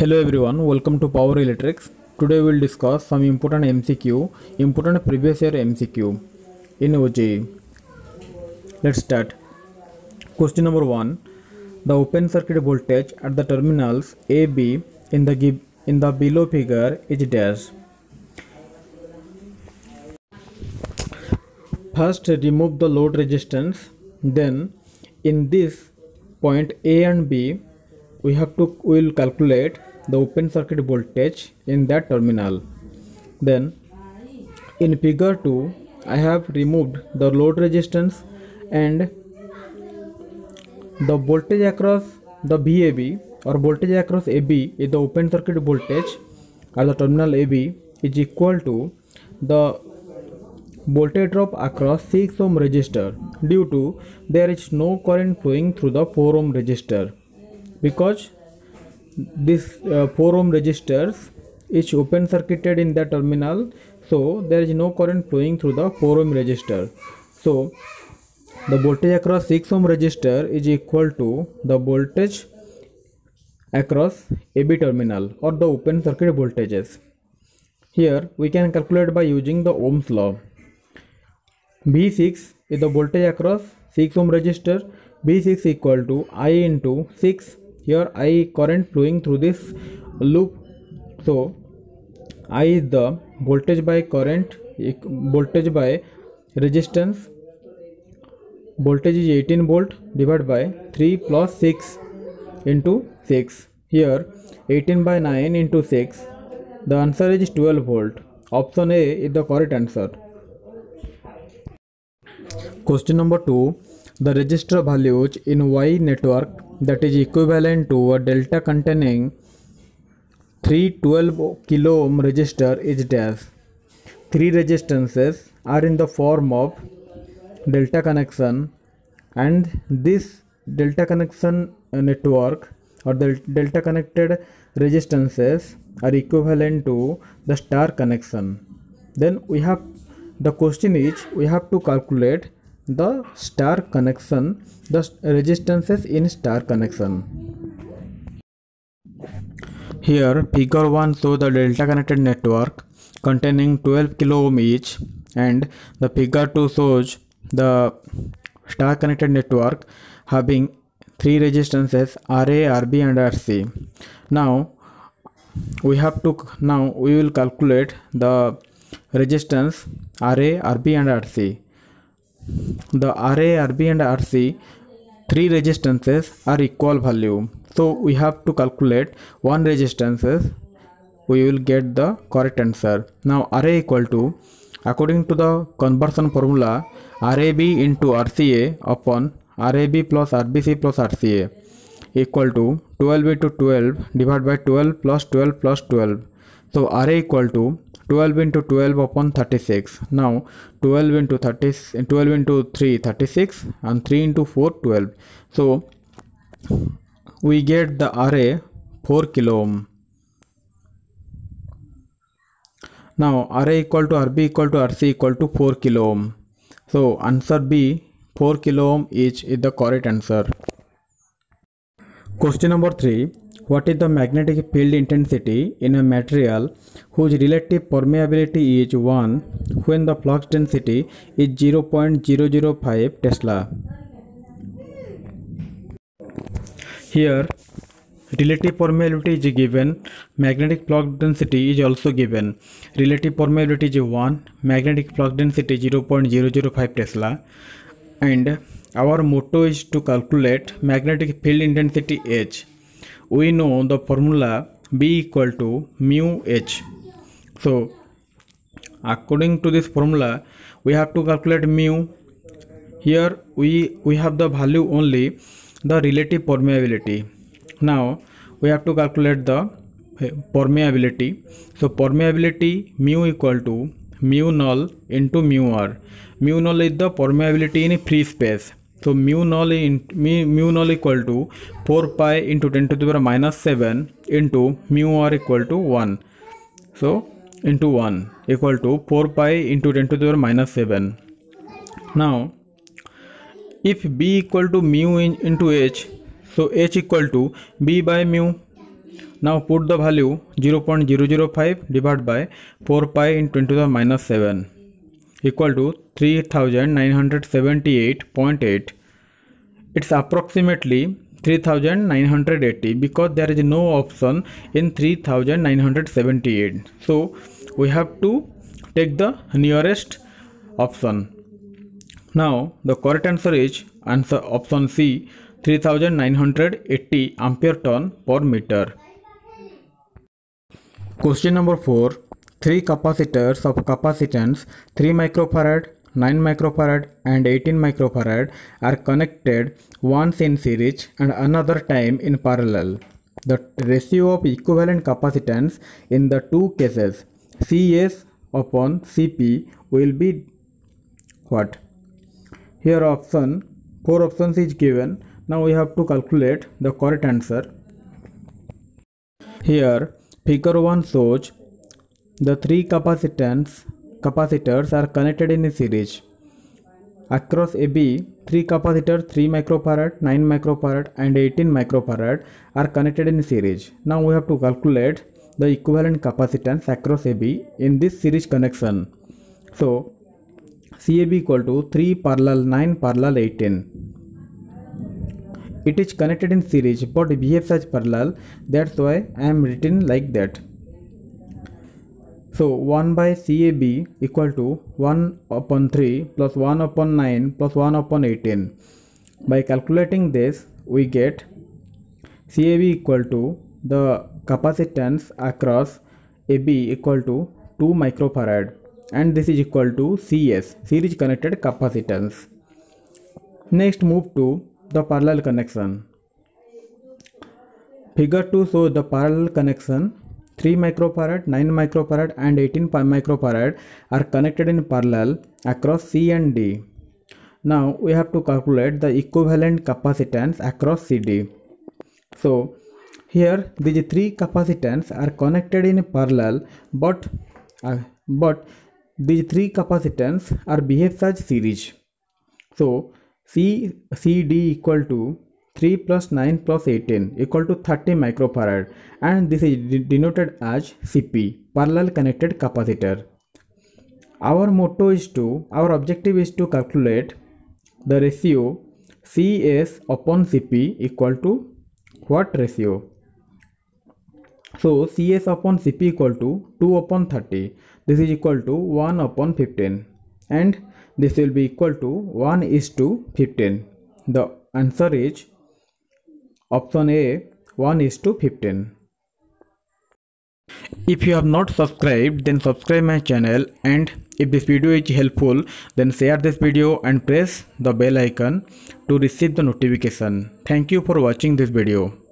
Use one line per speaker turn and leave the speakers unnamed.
Hello everyone, welcome to Power Electrix. Today we will discuss some important MCQ, important previous year MCQ in OJE. Let's start. Question number 1. The open circuit voltage at the terminals AB in the give, in the below figure is dash. First remove the load resistance then in this point A and B we have to we will calculate the open circuit voltage in that terminal. Then in figure 2 I have removed the load resistance and the voltage across the VAB or voltage across AB is the open circuit voltage at the terminal AB is equal to the voltage drop across 6 ohm resistor due to there is no current flowing through the 4 ohm resistor because this uh, 4 ohm resistors is open circuited in the terminal so there is no current flowing through the 4 ohm resistor so the voltage across 6 ohm resistor is equal to the voltage across AB terminal or the open circuit voltages here we can calculate by using the Ohm's law V6 is the voltage across 6 ohm resistor. V6 equal to I into 6. Here I current flowing through this loop. So I is the voltage by current voltage by resistance. Voltage is 18 volt divided by 3 plus 6 into 6. Here 18 by 9 into 6. The answer is 12 volt. Option A is the correct answer. Question number 2 The resistor values in Y network that is equivalent to a delta containing 312 kilo ohm resistor is dash. Three resistances are in the form of delta connection and this delta connection network or the delta connected resistances are equivalent to the star connection. Then we have the question is we have to calculate the star connection the resistances in star connection here figure 1 shows the delta connected network containing 12 kilo ohm each and the figure 2 shows the star connected network having three resistances RA, RB and RC. Now we have to now we will calculate the resistance RA, RB and RC the RA, RB and RC three resistances are equal value. So we have to calculate one resistances. We will get the correct answer. Now RA equal to according to the conversion formula RAB into RCA upon RAB plus RBC plus RCA equal to 12 into 12 divided by 12 plus 12 plus 12 so RA equal to 12 into 12 upon 36 now 12 into 30 12 into 3 36 and 3 into 4 12 so we get the RA 4 kilo ohm. Now RA equal to rb equal to rc equal to 4 kilo ohm. So answer b 4 kilo ohm each is the correct answer. Question number 3 what is the magnetic field intensity in a material whose relative permeability is 1 when the flux density is 0.005 Tesla? Here, relative permeability is given, magnetic flux density is also given. Relative permeability is 1, magnetic flux density 0.005 Tesla and our motto is to calculate magnetic field intensity H we know the formula B equal to mu H. So according to this formula we have to calculate mu. Here we, we have the value only the relative permeability. Now we have to calculate the eh, permeability. So permeability mu equal to mu null into mu r. Mu null is the permeability in free space so mu null in mu, mu null equal to 4 pi into 10 to the power minus 7 into mu r equal to 1. So into 1 equal to 4 pi into 10 to the power minus 7. Now if b equal to mu in, into h so h equal to b by mu Now put the value 0.005 divided by 4 pi into 10 to the minus 7 equal to 3978.8. It's approximately 3980 because there is no option in 3978. So we have to take the nearest option. Now the correct answer is answer option C 3980 ampere turn per meter. Question number 4. Three capacitors of capacitance 3 microfarad, 9 microfarad and 18 microfarad are connected once in series and another time in parallel. The ratio of equivalent capacitance in the two cases Cs upon Cp will be what? Here option 4 options is given. Now we have to calculate the correct answer. Here Figure 1 shows the three capacitance capacitors are connected in a series. Across AB, three capacitors 3 microfarad, 9 microfarad and 18 microfarad are connected in series. Now we have to calculate the equivalent capacitance across AB in this series connection. So CAB equal to 3 parallel 9 parallel 18 it is connected in series but behaves as parallel that's why I am written like that so 1 by CAB equal to 1 upon 3 plus 1 upon 9 plus 1 upon 18 by calculating this we get CAB equal to the capacitance across AB equal to 2 microfarad and this is equal to CS series connected capacitance next move to the parallel connection. Figure 2 shows the parallel connection. 3 microfarad, 9 microfarad and 18 microfarad are connected in parallel across C and D. Now we have to calculate the equivalent capacitance across CD. So here these three capacitance are connected in parallel but uh, but these three capacitance are behaves as series. So C, CD equal to 3 plus 9 plus 18 equal to 30 microfarad and this is denoted as CP parallel connected capacitor. Our motto is to, our objective is to calculate the ratio CS upon CP equal to what ratio? So CS upon CP equal to 2 upon 30. This is equal to 1 upon 15 and this will be equal to 1 is to 15 the answer is option a 1 is to 15 if you have not subscribed then subscribe my channel and if this video is helpful then share this video and press the bell icon to receive the notification. Thank you for watching this video